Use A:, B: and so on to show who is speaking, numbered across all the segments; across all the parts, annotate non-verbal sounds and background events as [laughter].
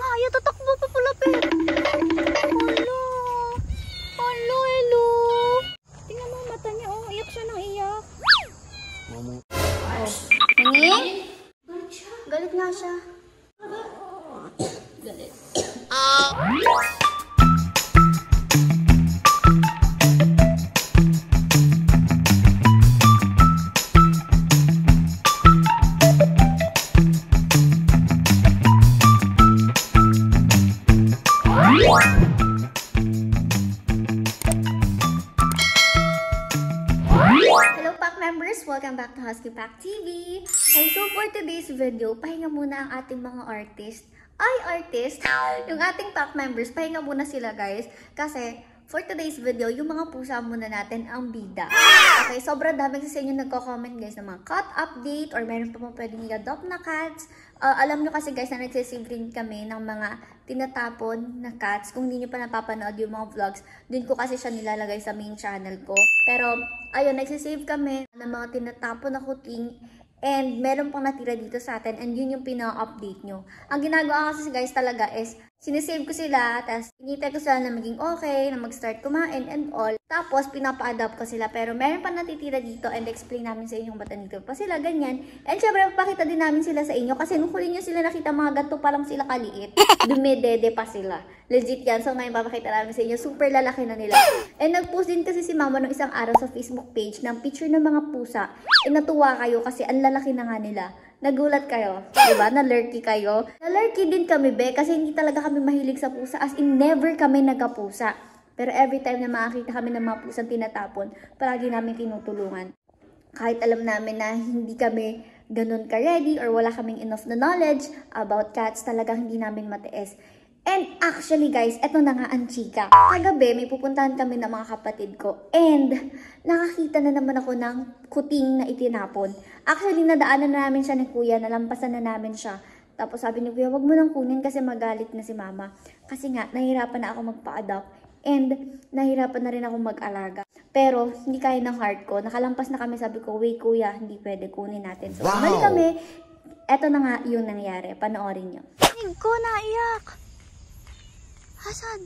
A: nga, ayo tatakbo to Husky Pack TV! Okay, so for today's video, pahinga muna ang ating mga artist. Ay, artist! [laughs] Yung ating Pack members, pahinga muna sila guys. Kasi for today's video, yung mga pusa muna natin ang bida. Okay, sobrang dami kasi sa inyo nagko-comment guys ng mga cat update or meron pa mo pwedeng i-adopt na cats. Uh, alam nyo kasi guys na nagsisave rin kami ng mga tinatapon na cats. Kung hindi nyo pa napapanood yung mga vlogs, dun ko kasi siya nilalagay sa main channel ko. Pero, ayun, nagsisave kami ng mga tinatapon na kuting and meron pang natira dito sa atin and yun yung pina-update nyo. Ang ginagawa kasi guys talaga is sinisave ko sila, tapos hinintay ko sila na maging okay, na mag-start kumain and all. Tapos, pinapa-adapt ko sila. Pero meron pa natitira dito and explain namin sa inyo kung ba't nandito pa sila, ganyan. And syempre, papakita din namin sila sa inyo kasi nung huli nyo sila nakita mga ganito pa lang sila kaliit. [laughs] Dumedede pa sila. Legit yan. So ngayon, papakita namin sa inyo. Super lalaki na nila. And nag-post din kasi si mama nung isang araw sa Facebook page ng picture ng mga pusa. And natuwa kayo kasi ang lalaki na nga nila. Nagulat kayo, di ba? Na-lurky kayo. Na-lurky din kami, be, kasi hindi talaga kami mahilig sa pusa. As in, never kami nagkapusa. Pero every time na makakita kami ng mga pusang tinatapon, palagi namin tinutulungan. Kahit alam namin na hindi kami ganun ka-ready or wala kaming enough na knowledge about cats, talagang hindi namin matiis. And actually guys, eto na nga ang chika. Kagabi, may pupuntahan kami ng mga kapatid ko. And nakakita na naman ako ng kuting na itinapon. Actually, nadaanan na namin siya ni kuya, nalampasan na namin siya. Tapos sabi ni kuya, wag mo nang kunin kasi magalit na si mama. Kasi nga, nahihirapan na ako magpa-adopt. And nahihirapan na rin ako mag-alaga. Pero hindi kaya ng heart ko. Nakalampas na kami, sabi ko, wait kuya, hindi pwede kunin natin. So,
B: Wow!
A: kami. Eto na nga yung nangyari. Panoorin nyo. Nig ko naiyak. Hasan.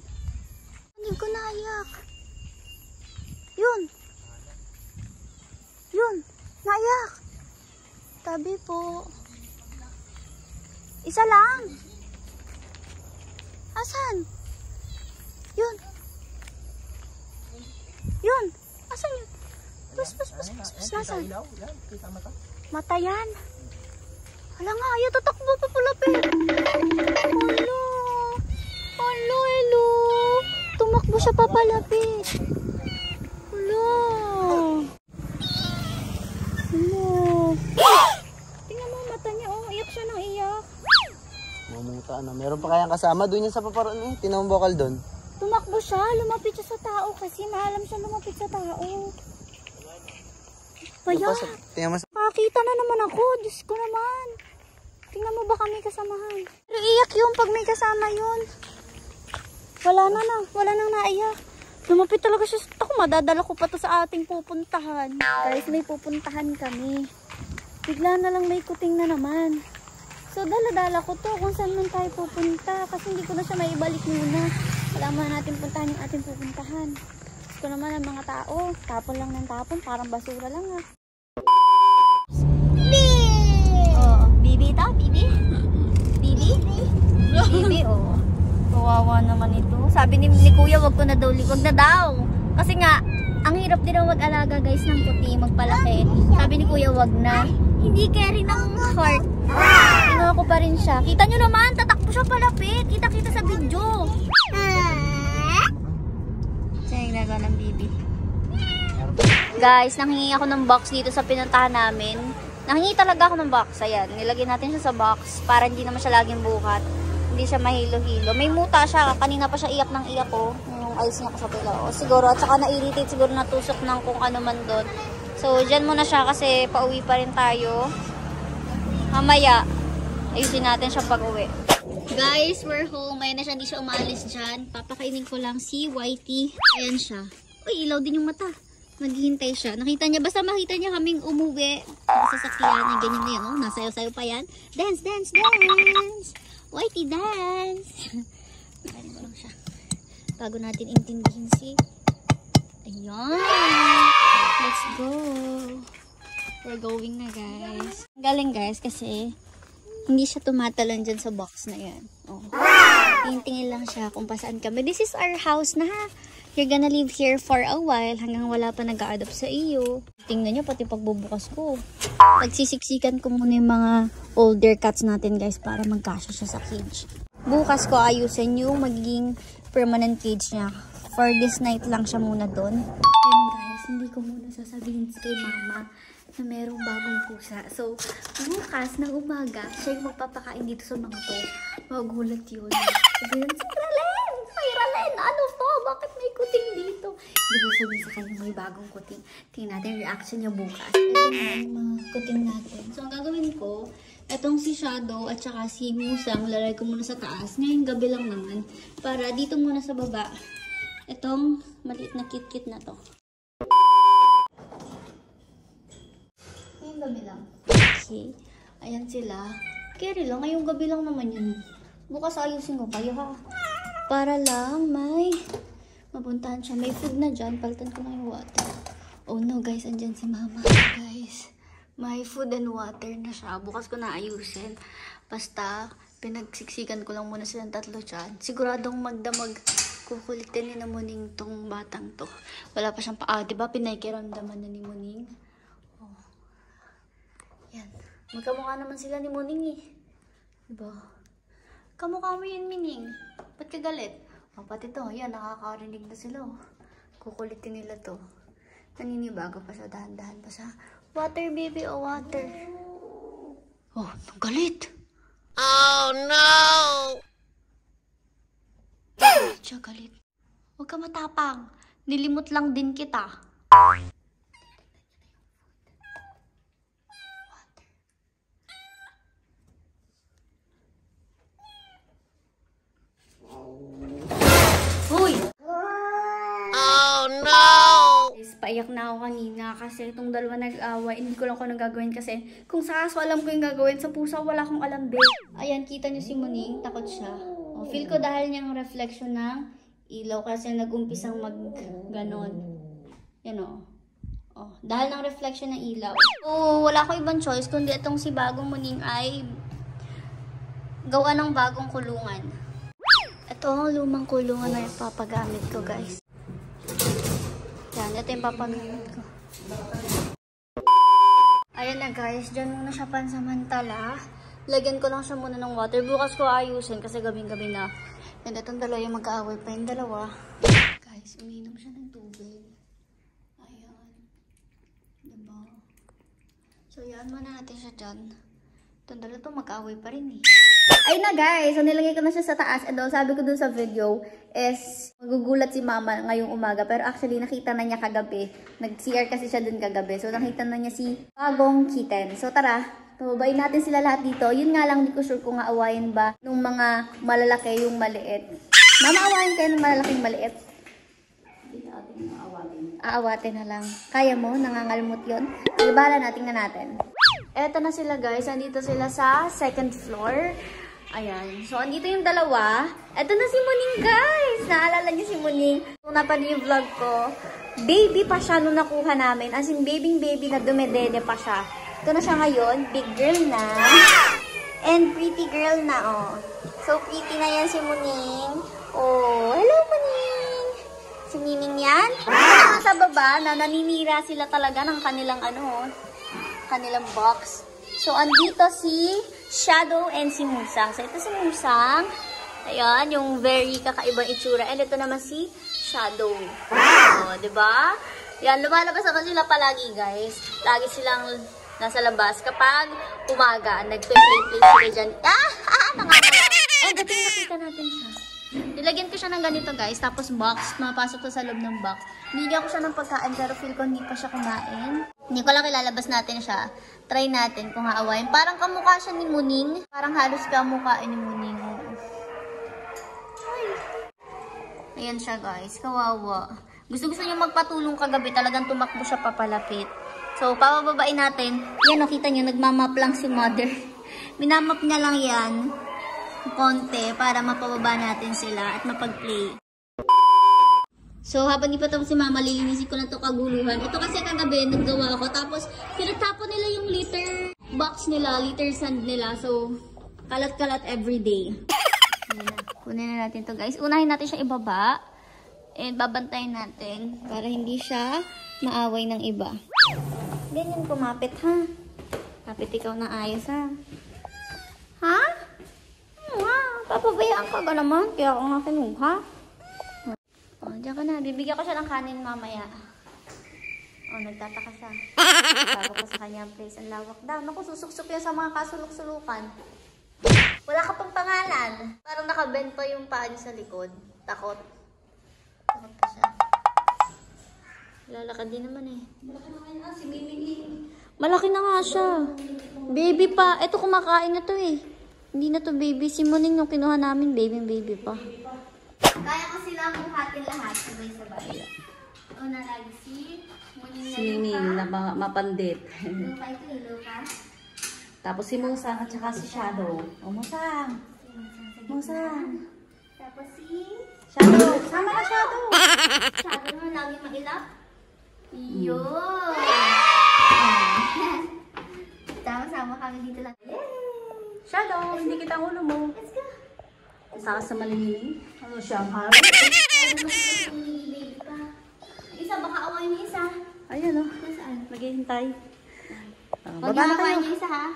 A: Nig ko naiyak. Yun. Yun. Naiyak. Tabi po. Isa lang. Asan? Yun. Yun. Asan yun? Bus, bus, bus, bus, bus. Nasaan? Mata yan. Wala nga, ayaw tatakbo pa palapit. Hello. Hello, hello. Tumakbo siya papalapit. Hello. Hello. Tingnan mo mata niya, oh. Iyak siya ng iyak.
B: Mamuta na. Meron pa kayang kasama doon sa paparoon eh. Tinawang bokal doon.
A: Tumakbo siya, lumapit siya sa tao kasi maalam siya lumapit sa tao. Kaya, makakita na naman ako. Diyos ko naman. Tingnan mo baka may kasamahan. Pero iyak yung pag may kasama yun. Wala na na. Wala nang naiyak. Lumapit talaga siya. Ako, madadala ko pa to sa ating pupuntahan. Guys, may pupuntahan kami. Bigla na lang may kuting na naman. So, dala-dala ko to kung saan man tayo pupunta. Kasi hindi ko na siya maibalik muna. Kailangan natin puntahan yung ating pupuntahan. Gusto naman ang mga tao. Tapon lang ng tapon. Parang basura lang ah. Oh, bibi ito? Bibi? Bibi? Bibi, oh. Kawawa naman ito. Sabi ni, ni kuya, wag ko na daw, wag na daw. Kasi nga, ang hirap din ang mag-alaga guys ng puti, magpalaki. Sabi ni kuya, wag na. Hindi carry ng heart. Tingnan ko pa rin siya. Kita nyo naman, tatakbo siya palapit. Kita-kita sa video. Siya yung nagawa ng bibi. Guys, nanghingi ako ng box dito sa pinuntahan namin. Nanghingi talaga ako ng box. Ayan, nilagyan natin siya sa box para hindi naman siya laging buhat. Hindi siya mahilo-hilo. May muta siya. Kanina pa siya iyak ng iyak ko. Yung ice niya ko sa pillow. Siguro, at saka na-irritate siguro natusok ng kung ano man doon. So, dyan muna siya kasi pauwi pa rin tayo. Mamaya, ayusin natin siya pag uwi. Guys, we're home. Ayan na siya, hindi siya umalis dyan. Papakainin ko lang si Whitey. Ayan siya. Uy, ilaw din yung mata. Naghihintay siya. Nakita niya, basta makita niya kaming umuwi. Sa sasakyan niya, ganyan na yan. Oh, nasayaw-sayo pa yan. Dance, dance, dance! Whitey dance! Pakain ko siya. Bago natin intindihin si... Ayan! Let's go! We're going na guys. Galing guys kasi hindi siya tumatalon dyan sa box na yan. Oh. Tingin-tingin lang siya kung pasaan kami. This is our house na ha. You're gonna live here for a while hanggang wala pa nag-a-adopt sa iyo. Tingnan nyo pati pagbubukas ko. Pagsisiksikan ko muna yung mga older cats natin guys para magkasya siya sa cage. Bukas ko ayusin yung magiging permanent cage niya. For this night lang siya muna doon. And guys, hindi ko muna sasabihin kay mama na merong bagong pusa. So, bukas ng umaga, siya yung magpapakain dito sa mga to. Magulat yun. Sabihin, si Ralen! May Ralen! Ano to? Sabihin sa kanya may bagong kuting. Tingnan natin reaction niya bukas. Ito na yung mga kuting natin. So, ang gagawin ko, Etong si Shadow at saka si Musang, lalagay ko muna sa taas. Ngayong gabi lang naman. Para dito muna sa baba. Etong maliit na kit-kit na to. Ngayong gabi lang. Okay. Ayan sila. Carry lang. Ngayong gabi lang naman yun. Bukas ayusin ko kayo ha. Para lang may mapuntahan siya. May food na dyan. Palitan ko na yung water. Oh no guys, andyan si mama. Guys, may food and water na siya. Bukas ko na ayusin. Basta, pinagsiksikan ko lang muna silang tatlo dyan. Siguradong magdamag kukulitin ni na Muning tong batang to. Wala pa siyang pa. Ah, di ba pinaikiramdaman na ni Muning? Oh. Yan. Magkamukha naman sila ni Muning eh. Diba? Kamukha mo yun, Mining. Ba't ka galit? Oh, pati to. Yan, nakakarinig na sila oh. Kukulitin nila to. Naninibago pa siya, dahan-dahan pa siya. Water, baby, o water. Oh, galit.
C: Oh no!
A: Siya, galit. Huwag ka matapang. Nilimot lang din kita. Hoy!
C: Oh no!
A: Guys, paiyak na ako kanina kasi itong dalawa nag-away. Hindi ko lang kung anong gagawin kasi kung sa aso alam ko yung gagawin, sa pusa wala akong alam, babe. Ayan, kita niyo si Muning, takot siya. O, feel ko dahil niyang reflection ng ilaw kasi nag-umpisang mag ganon. Yan o. Oh, dahil ng reflection ng ilaw. So, wala ko ibang choice kundi itong si bagong Muning ay gawa ng bagong kulungan. Ito ang lumang kulungan na ipapagamit ko, guys. Yan, ito yung papagamit ko. Ayan na guys, dyan muna siya pansamantala. Lagyan ko lang siya muna ng water. Bukas ko ayusin kasi gabing-gabi na. And itong dalawa yung mag-aaway pa yung dalawa. Guys, umiinom siya ng tubig. Ayan. Diba? So, yan muna natin siya dyan. Itong dalawa to mag-aaway pa rin eh. Ay na guys, so nilagay ko na siya sa taas and all, sabi ko dun sa video is magugulat si mama ngayong umaga pero actually nakita na niya kagabi. Nag-CR kasi siya dun kagabi so nakita na niya si bagong kitten. So tara, pababain natin sila lahat dito. Yun nga lang, di ko sure kung aawayin ba nung mga malalaki yung maliit. Mama, awayin kayo ng malalaking maliit. Aawatin na lang. Kaya mo? Nangangalmot yun? Sige, bahala natin na natin. Eto na sila guys. Andito sila sa second floor. Ayan. So, andito yung dalawa. Eto na si Muning guys. Naalala niyo si Muning. Kung napanood yung vlog ko, baby pa siya nung nakuha namin. As in, baby baby na dumedede pa siya. Ito na siya ngayon. Big girl na. And pretty girl na, oh. So, pretty na yan si Muning. Oh, hello Muning. Si Miming yan. Ah, sa baba, na naninira sila talaga ng kanilang ano, kanilang box. So, andito si Shadow and si Musang. So, ito si Musang. Ayan, yung very kakaibang itsura. And ito naman si Shadow. Oh, di ba? Yan, lumalabas naman sila palagi, guys. Lagi silang nasa labas. Kapag umaga, nagpe-play-play sila dyan. Ah! Ah! Nangangalan. Oh, dating nakita natin siya. Nilagyan ko siya ng ganito guys, tapos box, mapasok to sa loob ng box. Nilagyan ko siya ng pagkain pero feel ko hindi pa siya kumain. Hindi ko lang ilalabas natin siya. Try natin kung haawain. Parang kamukha siya ni Muning. Parang halos kamukhain ni Muning. Ay. Ayan siya guys, kawawa. Gusto gusto niya magpatulong kagabi, talagang tumakbo siya papalapit. So, pabababain natin. Yan, nakita niyo, nagmamap lang si mother. [laughs] Minamap niya lang yan. Konti para mapababa natin sila at mapag-play. So, habang di pa tapos si Mama, lilinisin ko na to kaguluhan. Ito kasi kagabi, naggawa ako. Tapos, pinagtapon nila yung litter box nila, litter sand nila. So, kalat-kalat everyday. Kunin na natin to guys. Unahin natin siya ibaba. And babantayin natin para hindi siya maaway ng iba. Ganyan kumapit ha. Kapit ikaw na ayos ha. Ha? Papabayaan ka ka naman. Kaya ako nga kinuha. Oh, diyan ka na. Bibigyan ko siya ng kanin mamaya. Oh, nagtataka siya. Bago ko sa kanya ang place. Ang lawak daw. Naku, susuksok yan sa mga kasulok-sulukan. Wala ka pang pangalan. Parang nakabend pa yung paa niya sa likod. Takot. Takot pa siya. Lalakad din naman eh. Malaki na nga si Mimi. Malaki na nga siya. Baby pa. Ito kumakain na to eh. Hindi na to baby. Si Muning yung kinuha namin, baby baby pa. Kaya ko sila buhatin lahat sabay-sabay. Una lagi si Muning na
D: Sining na ma- mapandit.
A: Luka ito eh, Luka.
D: Tapos si Musang at saka si Shadow. O Musang! Musang!
A: Tapos si
D: Shadow! Sama na Shadow!
A: Sabi mo lagi mailap. Yun! Tama-sama kami dito lang.
D: Shadow! Hindi kita ulo mo.
A: Let's go!
D: Saka sa malilining. Ano siya?
A: Pa. Isa, baka awayin niya isa.
D: Ayan o.
A: Nasaan?
D: Maghihintay. Uh,
A: Huwag
D: na
A: awayin
D: kayo.
A: niya isa ha.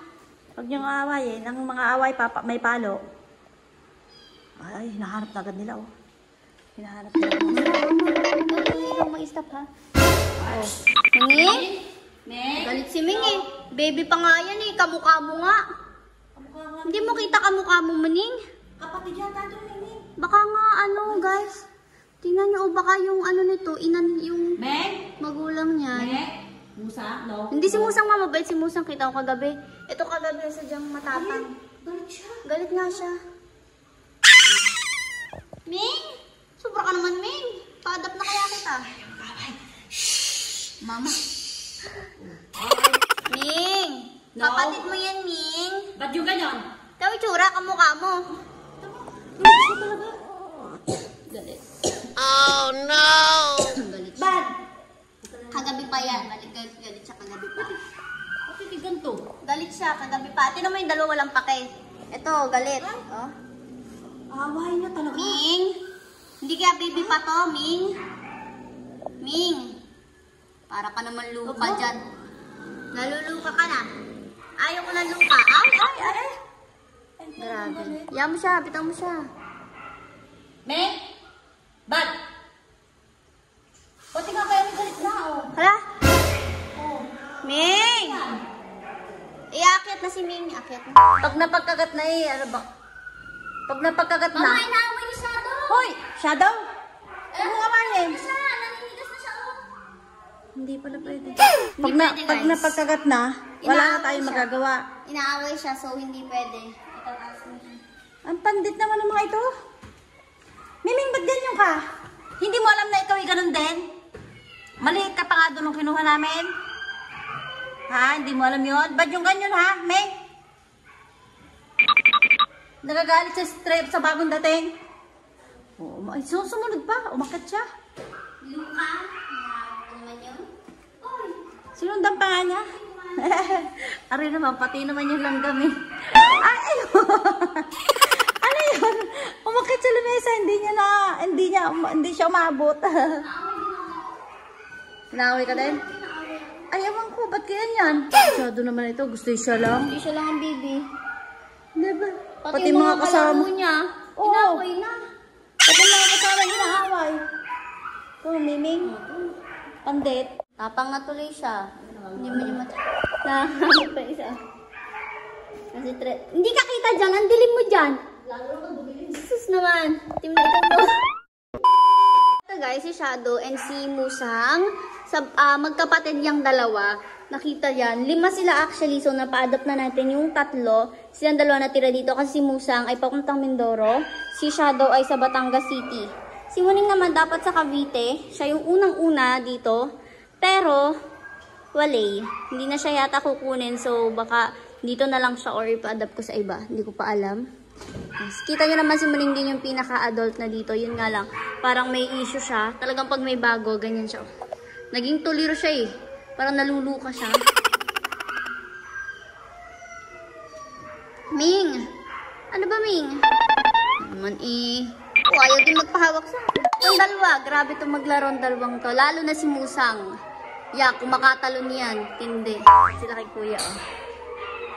D: Huwag niyong aawayin. Ang mga away, papa, may palo. Ay, hinahanap na agad nila oh. Hinahanap nila.
A: Ikaw mag-stop ha. Oh. Mingi? Galit si Mingi. Baby pa nga yan eh. Kamukha mo nga. Hindi mo kita kamukha mo, Maning?
D: Kapatid yata doon, Nini.
A: Baka nga ano, guys. Tingnan niyo, oh, baka yung ano nito, inan yung
D: Meg?
A: magulang niya.
D: Musa? No?
A: Hindi si Musang mamabait, si Musang kita ko kagabi. Ito kagabi sadyang matapang.
D: Galit siya.
A: Galit nga siya. Ming! Sobra ka naman, Ming. Paadap na kaya kita. Mama. Ming!
D: No.
A: Kapatid mo yan, Ming.
D: Ba't yung ganyan?
A: Ikaw itsura, kamukha mo. Galit.
C: Oh no!
A: Galit siya.
D: Bad!
A: Kagabi pa yan. Galit, galit, galit siya kagabi pa.
D: Bakit di ganito?
A: Galit siya kagabi pa. Tinan mo yung dalawa walang pake. Ito, galit. Oh.
D: Away na talaga.
A: Ming! Hindi kaya baby pa to, Ming? Ming! Para ka naman luka dyan. Naluluka ka na. Ayaw ko na luka. Ay, ay, ay! Grabe. Yan mo siya, bitang mo siya.
D: Meg? Bad! Pati nga may galit na oh.
A: Hala? Ming! Iakit na si Ming. Iakit na.
D: Pag napagkagat na eh, ano ba? Pag napagkagat na.
A: Mama, inaaway ni Shadow!
D: Hoy! Shadow! Ano nga ba
A: Ano siya? Naninigas na siya. oh.
D: Hindi pala pwede. Pag, na,
A: pwede,
D: pag napagkagat na, wala na tayong
A: siya.
D: magagawa.
A: Inaaway siya, so hindi pwede. Itataas mo siya.
D: Ang pandit naman ng mga ito. Miming, ba't ganyan ka? Hindi mo alam na ikaw ay ganun din? Maliit ka pa nga doon nung kinuha namin. Ha? Hindi mo alam yon? Ba't yung ganyan ha, Ming? Nagagalit sa strep sa bagong dating. Oo, ay, su- sumunod pa. Umakit siya.
A: Luka? Inaaway naman yun. Oy!
D: Sinundan pa nga niya. [laughs] Ari naman, pati naman yung langgam eh. Ay, ayun. [laughs] ano yun? Umakit sa lamesa, hindi niya na, hindi niya, hindi siya umabot. [laughs] Sinaway ka din? Ay, ewan ko, ba't kaya yan? Masyado naman ito, gusto siya lang.
A: Hindi siya lang ang baby.
D: Diba?
A: Pati, yung mga, kasama niya,
D: Oo.
A: inaaway na.
D: Pati mga kasama niya naaway. Ito, Miming. Pandit.
A: Tapang na tuloy siya. Hindi mo niya mat... Nahanap pa isa. Kasi tre... Hindi ka kita dyan. Ang dilim mo dyan. Sus naman. Timnatan mo. Ito guys, si Shadow and si Musang. Sa, ah, magkapatid yung dalawa. Nakita yan. Lima sila actually. So, napa-adopt na natin yung tatlo. Silang dalawa natira dito kasi si Musang ay papuntang Mindoro. Si Shadow ay sa Batangas City. Si Muning naman dapat sa Cavite. Siya yung unang-una dito. Pero, walay. Hindi na siya yata kukunin. So, baka dito na lang siya or ipa-adapt ko sa iba. Hindi ko pa alam. Yes, Kita nyo naman si Muning din yung pinaka-adult na dito. Yun nga lang, parang may issue siya. Talagang pag may bago, ganyan siya. Naging tuliro siya eh. Parang naluluka siya. Ming! Ano ba, Ming? Naman eh. Oh, ayaw din magpahawak sa akin. Yung dalawa, grabe itong maglaro ang dalawang to. Lalo na si Musang. Yeah, kung makatalon yan, tindi. Sila kay Kuya, oh.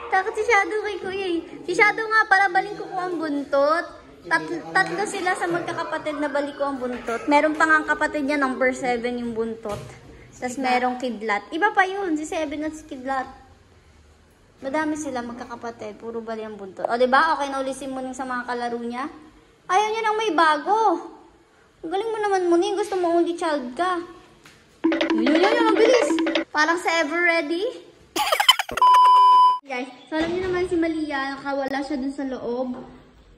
A: Takot si Shadow kay Kuya eh. Si Shadow nga para baling ko ang buntot. Tat tatlo sila sa magkakapatid na balik ko ang buntot. Meron pa nga ang kapatid niya, number 7 yung buntot. Tapos merong kidlat. Iba pa yun, si 7 at si kidlat. Madami sila magkakapatid, puro bali ang buntot. O, di ba? Okay na ulisin mo sa mga kalaro niya. Ayaw niya nang may bago. Ang galing mo naman, Muning. Gusto mo only child ka. Yun, yun, yun, ang bilis. Parang sa Ever Ready. [laughs] Guys, so alam niyo naman si Malia, nakawala siya dun sa loob.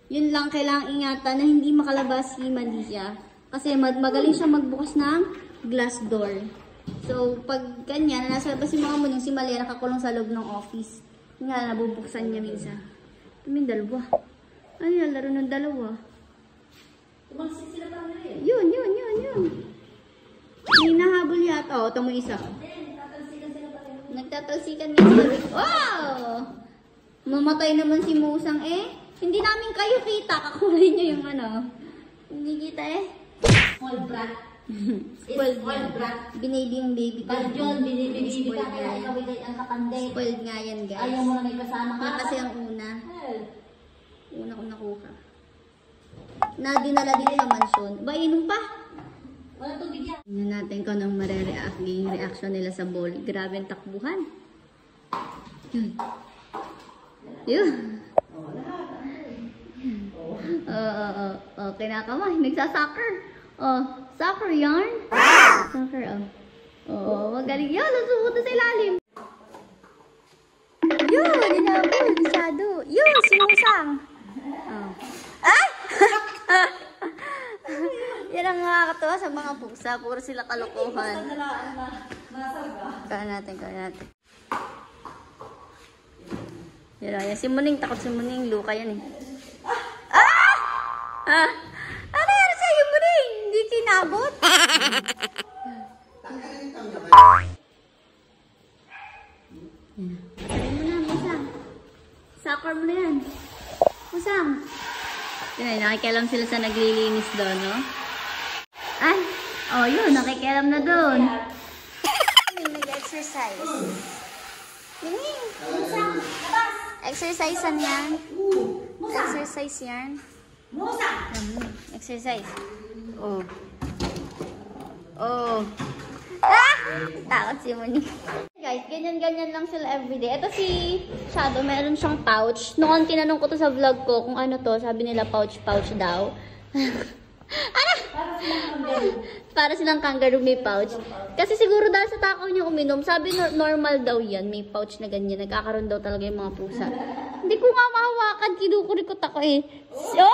A: Yun lang, kailangang ingatan na hindi makalabas si Malia. Kasi mag magaling siya magbukas ng glass door. So, pag ganyan, nasa labas si mga munong si Malia nakakulong sa loob ng office. Yun Nga, nabubuksan niya minsan. Ito yung dalawa. Ay, laro ng dalawa. Yun, yun, yun, yun. May nahabol yata. O, ito mo isa. Nagtatalsikan nga sila. Wow! Mamatay naman si Musang eh. Hindi namin kayo kita. Kakulay niyo yung ano. Hindi kita eh.
D: Small brat. [laughs]
A: Spoiled yan.
D: brat.
A: Binili yung baby ko.
D: Baljon, binibili ka
A: Spoiled nga
D: kaya ikaw ay ang kapande.
A: Spoiled nga yan, guys.
D: Ayaw mo na may kasama ka.
A: Kasi ang una. Una kong nakuha. Na dinala din sa mansyon. Ba, inom pa?
D: Wala tubig yan.
A: Tingnan natin kung anong marereact yung reaction nila sa ball. Grabe ang takbuhan. Yun. Yun. Oo, oo, oo. Oh, kinakamay. Nagsasoccer. Oh, soccer yarn. Soccer, oh. Oo, magaling yun. Nasusunod sa ilalim. Yun, inabol. Masyado. Yun, sinusang. Oh. Ay! [laughs] Yan ang nakakatawa sa mga pusa. Puro sila kalokohan. Kaya natin, kaya natin. Yan o, yan. Si Muning, takot si Muning. Luka yan eh. Ah! Ah! Ano yan sa'yo, Muning? Hindi kinabot? Yan. Sabi mo na, Musang. Soccer mo na yan. Musang. Yun ay, nakikialam sila sa naglilinis doon, no? Ay! Oh, yun, nakikialam na doon. Nag-exercise. Exercise yan. Exercise yan.
D: Musa!
A: Mhm, Exercise. Oh. Oh. Ah! Takot si Moni. Guys, ganyan-ganyan lang sila everyday. Ito si Shadow, meron siyang pouch. Noon tinanong ko to sa vlog ko kung ano to, sabi nila pouch-pouch daw. [laughs] ano? Para silang kangaroo may pouch. Kasi siguro dahil sa takaw niya uminom, sabi nor- normal daw yan, may pouch na ganyan. Nagkakaroon daw talaga yung mga pusa. Hindi ko nga mahawakan, kinukurikot ako eh. So,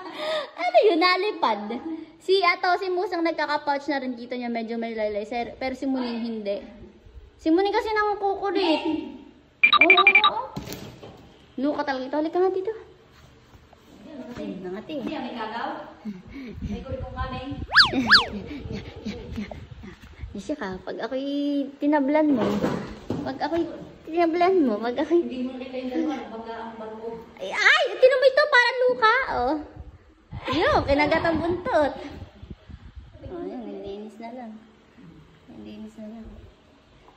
A: [laughs] ano yun, nalipad. Si Ato, si Musang nagkaka-pouch na rin. Kita niya medyo may laylay. Sir- Pero si Muning hindi. Si Muning kasi nangukukulit. Oo, oo, oo. Luka talaga ito. Halika nga dito. Ayun na nga, te.
D: Hindi, may kagaw. May kuri kong kami.
A: Isya ka, pag ako'y tinablan mo, pag ako'y tinablan mo, pag ako'y...
D: Hindi mo na kayong dalawa. Baga ang bago.
A: Ay, ay! Tinan mo ito, para luka, oh. Yun, kinagat ang buntot. Oh, yun, nilinis na lang. Nilinis na lang.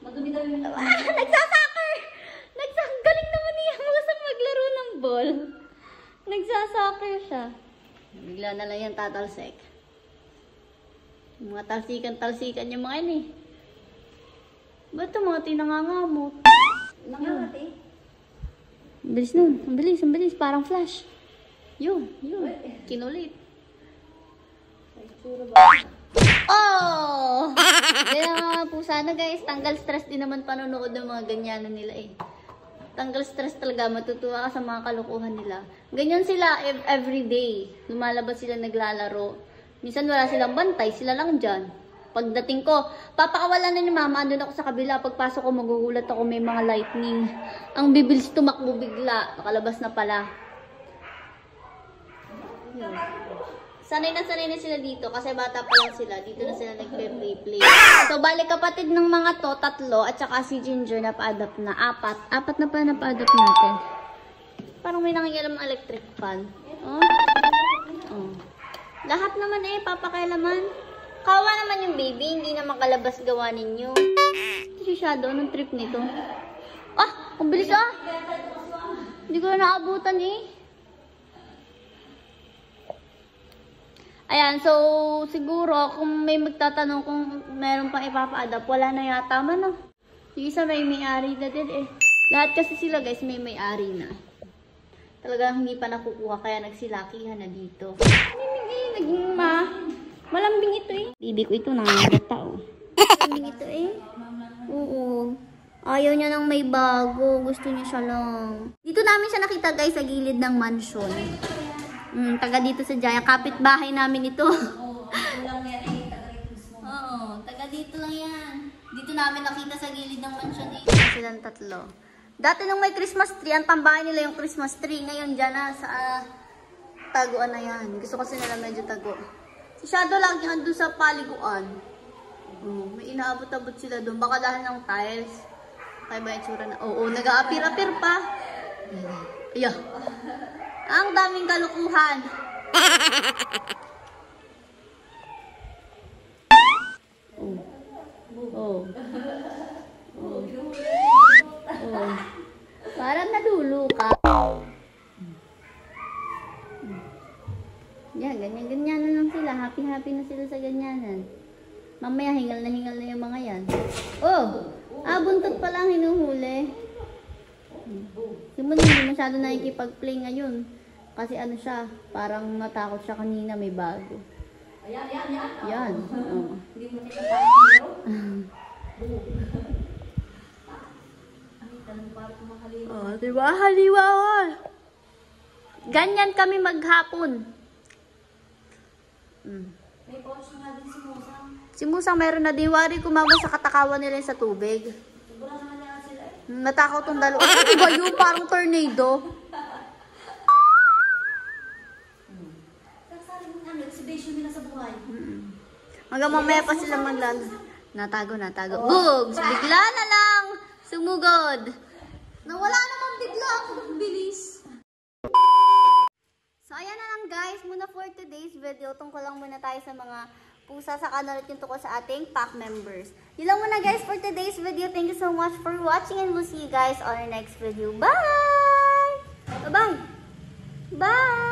D: Madumi daw yung
A: Ah! Nagsak galing naman niya [laughs] musang maglaro ng ball. Nagsasoccer siya. Bigla na lang yung tatalsek. Yung mga talsikan-talsikan yung mga yun eh. Ba't ito mga tinangangamot?
D: Nangangati.
A: Ang bilis nun. Ang bilis, ang bilis. Parang flash. Yun, yun. Kinulit. Oh! [laughs] Kaya mga po sana guys, tanggal stress din naman panonood ng mga ganyanan nila eh. Tanggal stress talaga, matutuwa ka sa mga kalukuhan nila. Ganyan sila ev- everyday. Lumalabas sila naglalaro. Minsan wala silang bantay, sila lang dyan. Pagdating ko, papakawalan na ni mama, andun ako sa kabila. Pagpasok ko, magugulat ako, may mga lightning. Ang bibilis tumakbo bigla. Nakalabas na pala. Hmm. Sanay na sanay na sila dito kasi bata pa lang sila. Dito na sila nagpe-play. So, balik kapatid ng mga to, tatlo, at saka si Ginger na pa-adapt na. Apat. Apat na pa na pa-adapt natin. Parang may nangyayari ng electric fan. Oh. oh. Lahat naman eh, papakailaman. Kawa naman yung baby, hindi naman kalabas gawa ninyo. Ito si Shadow, anong trip nito? Ah, ang bilis ah! Hindi ko na naabutan eh. Ayan, so siguro kung may magtatanong kung meron pang ipapa-adapt, wala na yata man ah. Yung isa may may-ari na din eh. Lahat kasi sila guys may may-ari na. Talagang hindi pa nakukuha kaya nagsilakihan na dito. Hindi, naging ma. Malambing ito eh. Bibi ko ito nangangagata oh. Malambing ito eh. Oo. Ayaw niya nang may bago. Gusto niya siya lang. Dito namin siya nakita guys sa gilid ng mansion. Mm, taga dito sa Jaya. Kapit-bahay namin ito. [laughs] Oo, taga dito lang yan. Dito namin nakita sa gilid ng mansion eh. Silang tatlo. Dati nung may Christmas tree, ang tambahay nila yung Christmas tree. Ngayon dyan na sa ah, taguan na yan. Gusto kasi nila medyo tago. Si Shadow lagi andun sa paliguan. Oh, may inaabot-abot sila doon. Baka dahil ng tiles. Kaya ba yung tsura na? Oo, nag-aapir-apir pa. Yeah. Ang daming kalukuhan. Oh. Oh. Oh. Oh. Parang nadulo ka. Yan, ganyan-ganyan na lang sila. Happy-happy na sila sa ganyanan. Mamaya hingal na hingal na yung mga yan. Oh! Ah, buntot pa lang hinuhuli. Si Moon hindi masyado nakikipag-play ngayon. Kasi ano siya, parang natakot siya kanina may bago. Ayan, yan, yan. Yan. [laughs] Oh. oh, di ba? Haliwa oh. Ganyan kami maghapon. Mm. Si Musang meron na diwari kumawa sa katakawan nila sa tubig. Mm, Natakot tong dalawa. Ano ba yun? Parang tornado. Mm. Hanggang mamaya pa sila maglala. Natago, natago. Bugs! Bigla na lang! Sumugod! Nawala naman bigla ako. Bilis. So, ayan na lang guys. Muna for today's video. Tungkol lang muna tayo sa mga pusa sa kanulat yung tungkol sa ating pack members. Yun lang muna guys for today's video. Thank you so much for watching and we'll see you guys on our next video. Bye! Bye-bye! Bye!